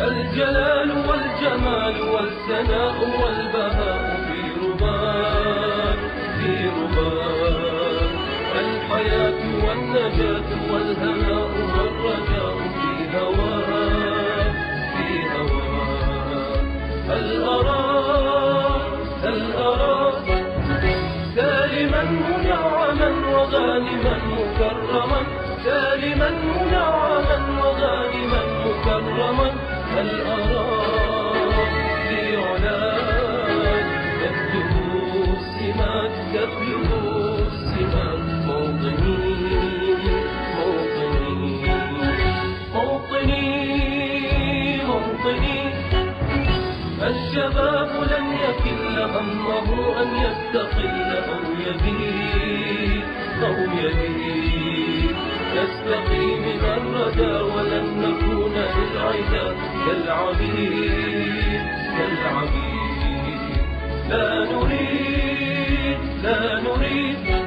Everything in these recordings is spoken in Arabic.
الجلال والجمال والثناء والبهاء في رباك في رباك الحياة والنجاة والهناء والرجاء. هواك في هل هل سالما منعما وغانما مكرما هل الشباب لن يكل همه أن يستقل أو يبيد أو يبيد نستقي من الردى ولن نكون للعدا كالعبيد كالعبيد. لا نريد لا نريد.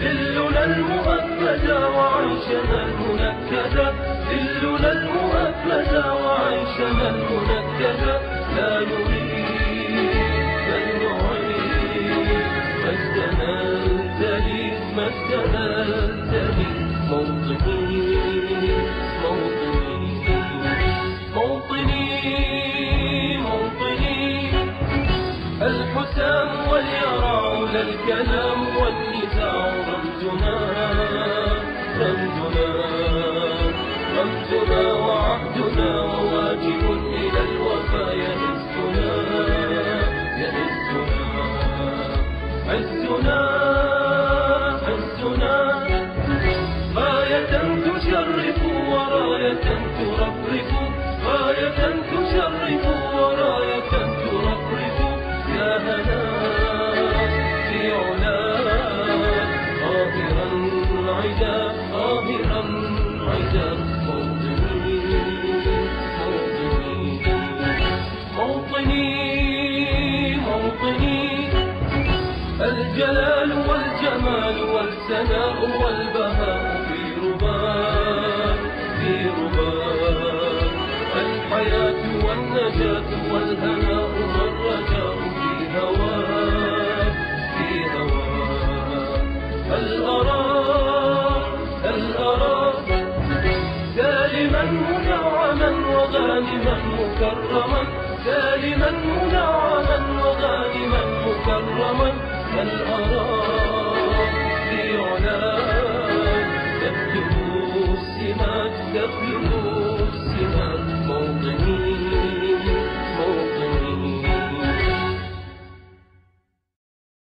ذلنا المؤكدا وعيشنا المنكدا ذلنا لي ما استنلت لي موطني موطني موطني موطني الحسام واليرع لا الكلام والنزاع رمزنا رمزنا رمزنا وعهدنا وواجب إلى الوفا يهزنا يهزنا عزنا عزنا تشرف وراية ترفرف غاية تشرف وراية ترفرف يا هنا في علاك قاهرا عدا قاهرا عدا. موطني موطني موطني موطني. الجلال والجمال والثناء والبهاء. في الحياة والنجاة والهناء والرجاء في في سالما منعما وغانما مكرما. سالما منعما وغانما مكرما.